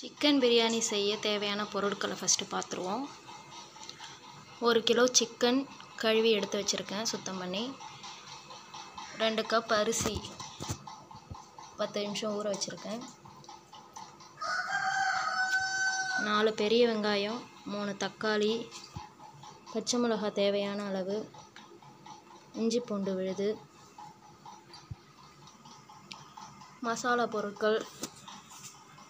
Chicken biryani செய்ய தேவையான பொருட்களை ஃபஸ்ட்டு பார்த்துருவோம் ஒரு கிலோ சிக்கன் கழுவி எடுத்து வச்சுருக்கேன் சுத்தம் பண்ணி. ரெண்டு கப் அரிசி பத்து நிமிஷம் ஊற வச்சுருக்கேன். நாலு பெரிய வெங்காயம் மூணு தக்காளி பச்சை மிளகாய் தேவையான அளவு இஞ்சி பூண்டு விழுது மசாலா பொருட்கள்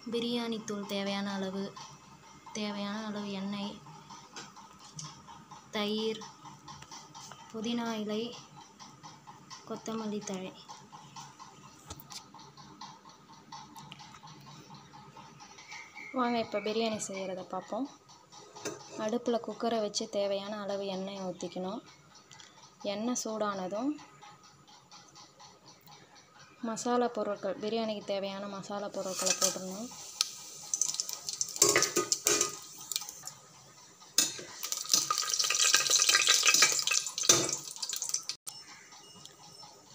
பிரியாணி தூள் தேவையான அளவு தேவையான அளவு எண்ணெய் தயிர் புதினா இலை கொத்தமல்லி தழை. வாங்க இப்போ பிரியாணி செய்கிறத பார்ப்போம். அடுப்பில் குக்கரை வச்சு தேவையான அளவு எண்ணெய் ஊற்றிக்கணும் எண்ணெய் சூடானதும் மசாலா பொருட்கள் பிரியாணிக்கு தேவையான மசாலா பொருட்களை போட்டுடணும்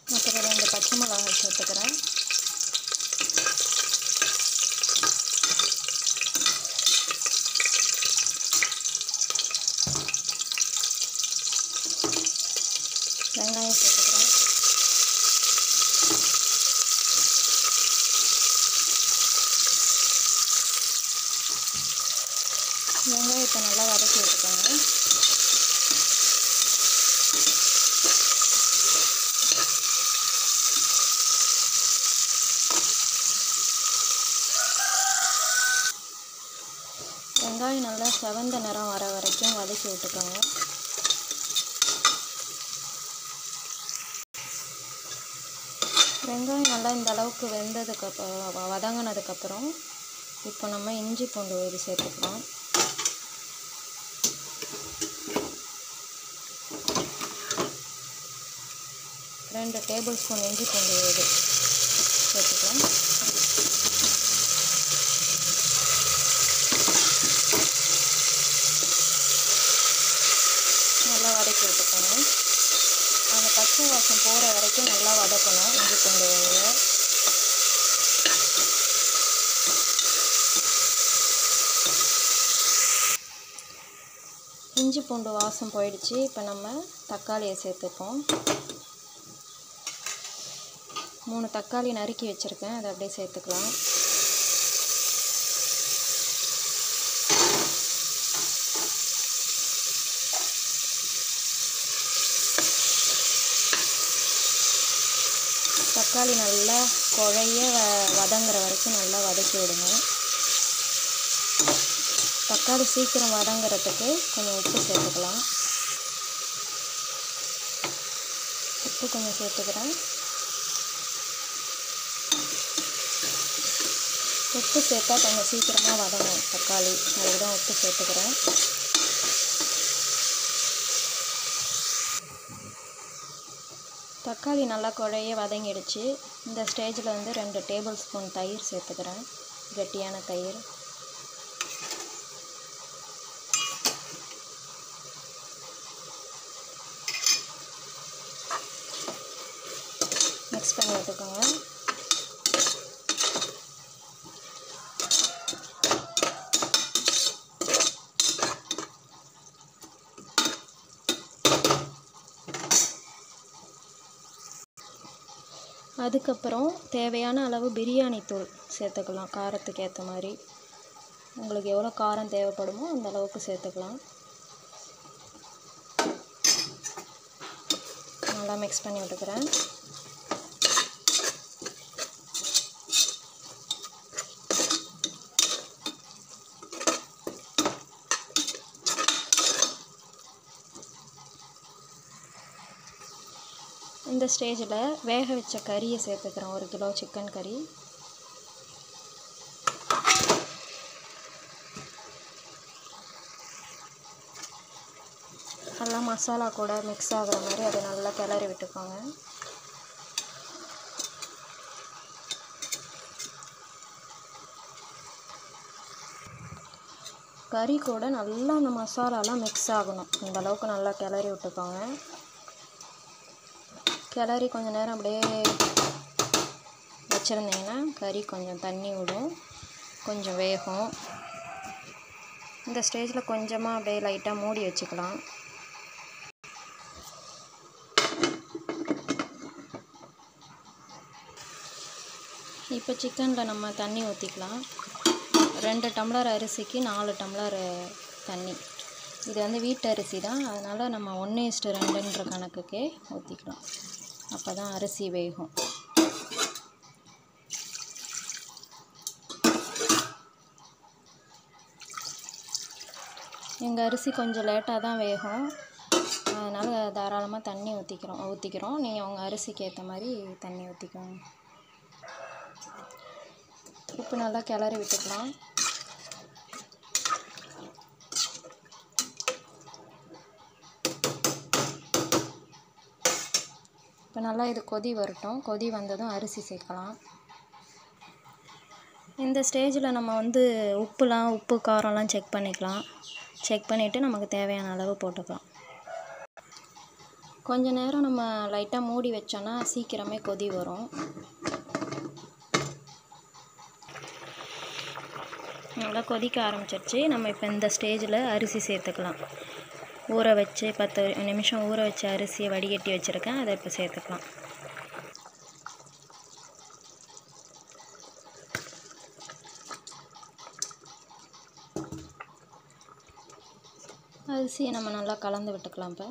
அப்புறம் ரெண்டு பச்சை மிளகாய் சேர்த்துக்கிறேன் வெங்காயம் சேர்த்துக்கிறேன் வெங்காயத்தை நல்லா வதக்கி விட்டுக்கோங்க வெங்காயம் நல்லா செவந்த நிறம் வர வரைக்கும் வதக்கி விட்டுக்கோங்க. வெங்காயம் நல்லா இந்த அளவுக்கு வெந்ததுக்கு வதங்கினதுக்கப்புறம் இப்போ நம்ம இஞ்சி பூண்டு விழுது சேர்த்துக்கலாம். ரெண்டு டேபிள் ஸ்பூன் இஞ்சி பூண்டு விழுது சேர்த்துக்கலாம் நல்லா வதக்கி விட்டுக்கோங்க அந்த பச்சை வாசம் போகிற வரைக்கும் நல்லா வதக்கணும். இஞ்சி பூண்டு விழுது இஞ்சி பூண்டு வாசம் போயிடுச்சு. இப்போ நம்ம தக்காளியை சேர்த்துப்போம். மூணு தக்காளி நறுக்கி வச்சுருக்கேன். அதை அப்படியே சேர்த்துக்கலாம். தக்காளி நல்லா குழைய வ வதங்குற வரைக்கும் நல்லா வதக்கி விடுங்க. தக்காளி சீக்கிரம் வதங்குறதுக்கு கொஞ்சம் உப்பு சேர்த்துக்கலாம். உப்பு கொஞ்சம் சேர்த்துக்கிறேன். உப்பு சேர்த்தா கொஞ்சம் சீக்கிரமாக வதங்கும் தக்காளி. அதுக்கு தான் உப்பு சேர்த்துக்கிறேன். தக்காளி நல்லா குழைய வதங்கிடுச்சு. இந்த ஸ்டேஜில் வந்து ரெண்டு டேபிள் ஸ்பூன் தயிர் சேர்த்துக்கிறேன். கெட்டியான தயிர். மிக்ஸ் பண்ணி விட்டுக்கோங்க அதுக்கப்புறம் தேவையான அளவு பிரியாணி தூள் சேர்த்துக்கலாம். காரத்துக்கு ஏற்ற மாதிரி. உங்களுக்கு எவ்வளோ காரம் தேவைப்படுமோ அந்த அளவுக்கு சேர்த்துக்கலாம். நல்லா மிக்ஸ் பண்ணி விட்டுக்கிறேன். இந்த ஸ்டேஜில் வேக வச்ச கறியை சேர்த்துக்கிறோம் ஒரு கிலோ சிக்கன் கறி. நல்லா மசாலா கூட மிக்ஸ் ஆகிற மாதிரி அதை நல்லா கிளறி விட்டுக்கோங்க. கறி கூட நல்லா அந்த மசாலாலாம் மிக்ஸ் ஆகணும். இந்த அளவுக்கு நல்லா கிளறி விட்டுக்கோங்க. கிளறி கொஞ்சம் நேரம் அப்படியே வச்சுருந்தீங்கன்னா கறி கொஞ்சம் தண்ணி விடும். கொஞ்சம் வேகும். இந்த ஸ்டேஜில் கொஞ்சமாக அப்படியே லைட்டாக மூடி வச்சுக்கலாம். இப்போ சிக்கனில் நம்ம தண்ணி ஊற்றிக்கலாம் ரெண்டு டம்ளர் அரிசிக்கு நாலு டம்ளர் தண்ணி. இது வந்து வீட்டு அரிசி தான். அதனால் நம்ம ஒன்று இஸ்ட்டு ரெண்டுன்ற கணக்குக்கே ஊற்றிக்கலாம் அப்போ தான் அரிசி வேகும். எங்கள் அரிசி கொஞ்சம் லேட்டாக தான் வேகும். அதனால் தாராளமாக தண்ணி ஊற்றிக்கிறோம் ஊற்றிக்கிறோம் நீங்கள் உங்கள் அரிசிக்கு ஏற்ற மாதிரி தண்ணி ஊற்றிக்கோங்க உப்பு நல்லா கிளறி விட்டுக்கலாம். இப்போ நல்லா இது கொதி வரட்டும். கொதி வந்ததும் அரிசி சேர்க்கலாம். இந்த ஸ்டேஜில் நம்ம வந்து உப்புலாம் உப்பு காரம்லாம் செக் பண்ணிக்கலாம். செக் பண்ணிவிட்டு நமக்கு தேவையான அளவு போட்டுக்கலாம். கொஞ்ச நேரம் நம்ம லைட்டாக மூடி வச்சோன்னா சீக்கிரமே கொதி வரும். நல்லா கொதிக்க ஆரம்பிச்சிருச்சு. நம்ம இப்போ இந்த ஸ்டேஜில் அரிசி சேர்த்துக்கலாம். ஊற வச்சு பத்து நிமிஷம் ஊற வச்ச அரிசியை வடிகட்டி வச்சுருக்கேன். அதை இப்போ சேர்த்துக்கலாம். அரிசியை நம்ம நல்லா கலந்து விட்டுக்கலாம் இப்போ.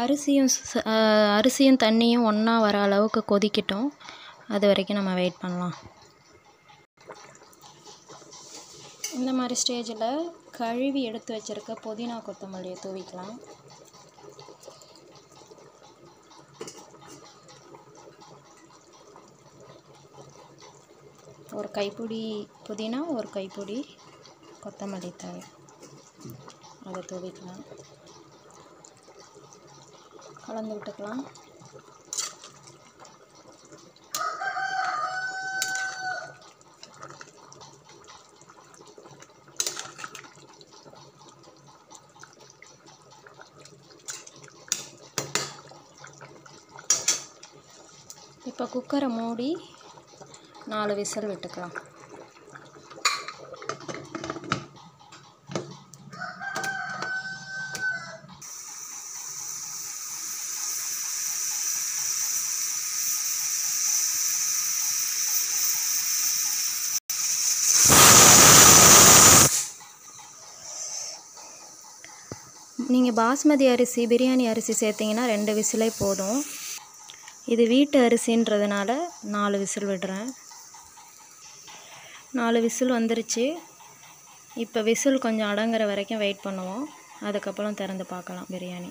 அரிசியும் அரிசியும் தண்ணியும் ஒன்றா வர அளவுக்கு கொதிக்கட்டும். அது வரைக்கும் நம்ம வெயிட் பண்ணலாம். இந்த மாதிரி ஸ்டேஜில் கழுவி எடுத்து வச்சிருக்க புதினா கொத்தமல்லியை தூவிக்கலாம். ஒரு கைப்பிடி புதினா ஒரு கைப்பிடி கொத்தமல்லி தழை. அதை தூவிக்கலாம். கலந்து விட்டுக்கலாம். இப்போ குக்கரை மூடி நாலு விசில் விட்டுக்கலாம். நீங்கள் பாஸ்மதி அரிசி பிரியாணி அரிசி சேர்த்திங்கன்னா ரெண்டு விசிலே போதும். இது வீட்டு அரிசின்றதுனால நாலு விசில் விடுறேன். நாலு விசில் வந்துருச்சு. இப்போ விசில் கொஞ்சம் அடங்குற வரைக்கும் வெயிட் பண்ணுவோம். அதுக்கப்புறம் திறந்து பார்க்கலாம் பிரியாணி.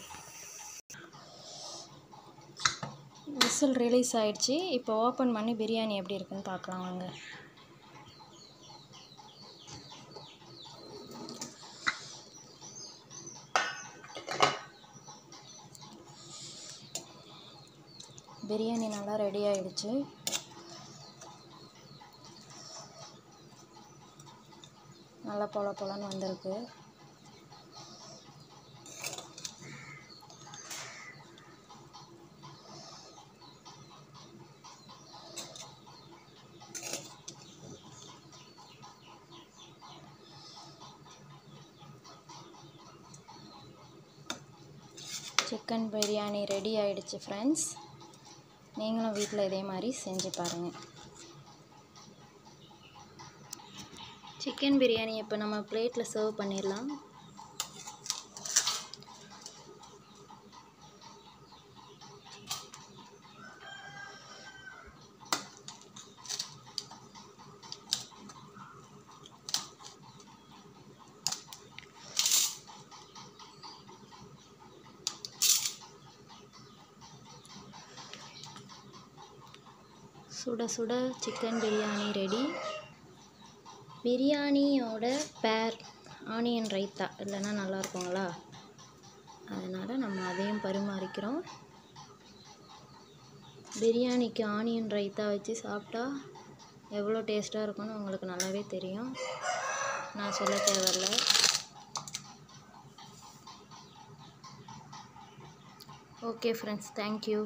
விசில் ரிலீஸ் ஆகிடுச்சி இப்போ ஓப்பன் பண்ணி பிரியாணி எப்படி இருக்குன்னு பார்க்கலாம் வாங்க. பிரியாணி நல்லா ரெடி ஆகிடுச்சு நல்லா பொல பொலன்னு வந்திருக்கு. சிக்கன் பிரியாணி ரெடி ஆயிடுச்சு ஃப்ரெண்ட்ஸ் நீங்களும் வீட்டில் இதே மாதிரி செஞ்சு பாருங்கள் சிக்கன் பிரியாணி இப்போ நம்ம பிளேட்டில் சர்வ் பண்ணிடலாம். சுட சுட சிக்கன் பிரியாணி ரெடி பிரியாணியோட பேர் ஆனியன் ரைத்தா இல்லைன்னா நல்லா இருக்குங்களா? அதனால் நம்ம அதையும் பரிமாறிக்கிறோம். பிரியாணிக்கு ஆனியன் ரைத்தா வச்சு சாப்பிட்டா எவ்வளோ டேஸ்ட்டாக இருக்கும்னு உங்களுக்கு நல்லாவே தெரியும். நான் சொல்ல தேவையில்ல. Okay friends thank you